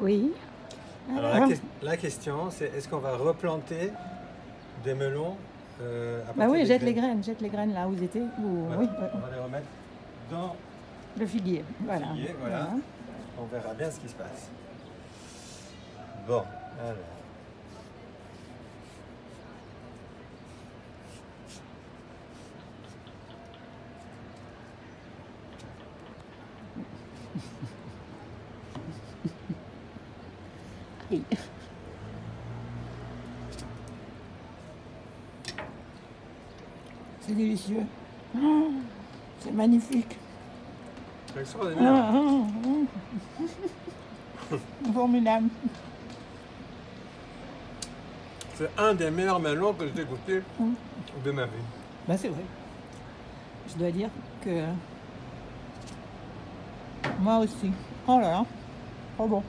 Oui. Alors la, que- la question, c'est est-ce qu'on va replanter des melons euh, à Bah oui, jette les graines, jette les graines là où ils étaient. Voilà. oui, On va les remettre dans. le figuier. Voilà. figuier, voilà. On verra bien ce qui se passe. Bon, alors. C'est délicieux. Oh, c'est magnifique. C'est extraordinaire. Ah, ah, ah. Formidable. C'est un des meilleurs melons que j'ai goûté Mm. de ma vie. Bah, c'est vrai. Je dois dire que moi aussi. Oh là là, trop bon.